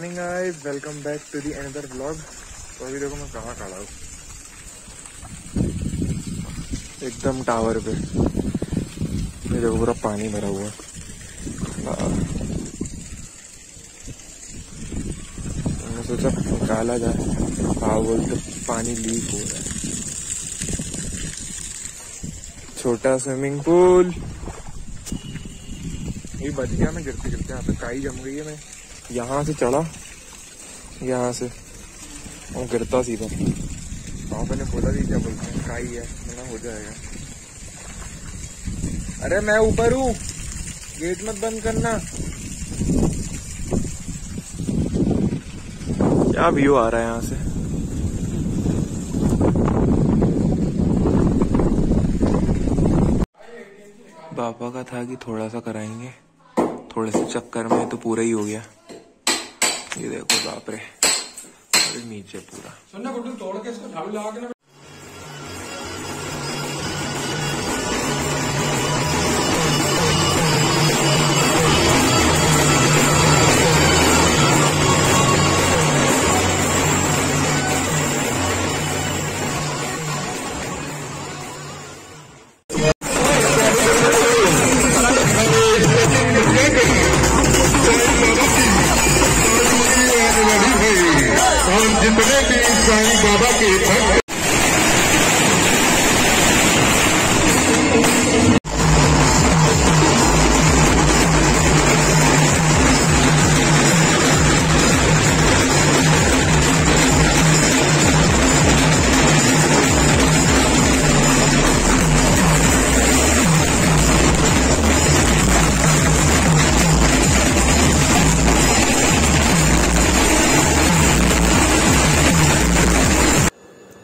Morning guys welcome back to the another vlog तो अभी देखो मैं कहाँ खड़ा हूँ। एकदम टावर पे। ये देखो पूरा पानी भरा हुआ। मैंने सोचा निकाला जाए। हाँ बोलते पानी लीक हो रहा है। छोटा स्विमिंग पूल ये बच गया मैं गिरते गिरते यहाँ पे काई जम गई है मैं। यहाँ से चढ़ा। यहाँ से। और गिरता सीधा। पापा ने बोला थी क्या बोलते हैं, काई है मैंने हो जाएगा। अरे मैं ऊपर हूँ। गेट मत बंद करना। क्या व्यू आ रहा है यहाँ से? पापा का था कि थोड़ा सा कराएँगे। थोड़े से चक्कर में तो पूरा ही हो गया। ये देखो बाप रे अरे नीचे पूरा बाबा के भक्त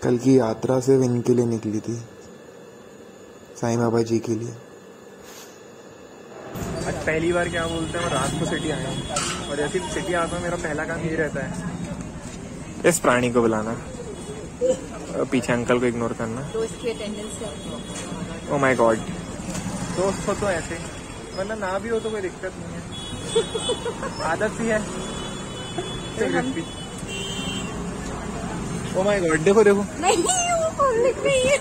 कल की यात्रा सिर्फ़ इनके लिए निकली थी साईं बाबा जी के लिए। आज पहली बार क्या बोलते हैं रात को सिटी आया हूँ। और जैसे सिटी आता हूँ मेरा पहला काम ये रहता है। इस प्राणी को बुलाना पीछे अंकल को इग्नोर करना। दोस्त की अटेंडेंस है ओ माय गॉड दोस्त हो तो ऐसे वरना ना भी हो तो कोई दिक्कत नहीं है। आदत सी है। ओ माय गॉड देखो देखो। नहीं वो पब्लिक नहीं है।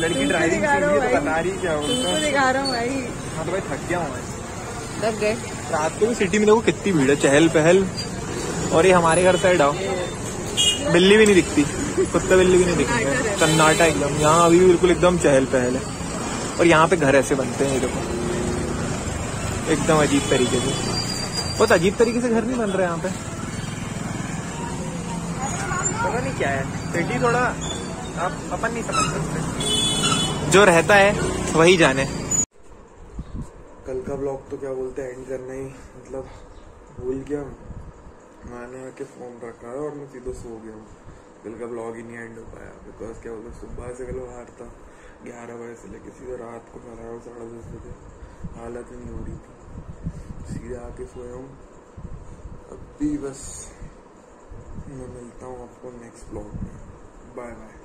लड़की ड्राइविंग है तो बता रही क्या बोलता दिखा रहा हूँ भाई। हाँ तो भाई थक गया हूँ मैं। लग गए। रात को भी सिटी में देखो कितनी भीड़ है चहल पहल और ये हमारे घर साइड आओ। बिल्ली भी नहीं दिखती। कुत्ता बिल्ली भी नहीं दिखती। सन्नाटा एकदम। यहाँ अभी भी बिल्कुल एकदम चहल पहल है। और यहाँ पे घर ऐसे बनते हैं देखो। एकदम अजीब तरीके से। बहुत अजीब तरीके से घर नहीं बन रहे यहाँ पे। पता नहीं क्या है। सिटी थोड़ा आप अपन नहीं समझ सकते। जो रहता है वही जाने। कल का ब्लॉग तो क्या बोलते हैं एंड करना ही मतलब भूल गया मैंने आके फ़ोन रखा है और मैं सीधा सो गया हूँ। कल का ब्लॉग ही नहीं एंड हो पाया बिकॉज़ क्या बोलते सुबह से कल बाहर था। ग्यारह बजे से लेके सीधे रात को घर आया साढ़े दस बजे। हालत ही नहीं हो रही थी। सीधे आके सोया हूँ। अभी बस मैं मिलता हूँ आपको नेक्स्ट ब्लॉग में। Bye bye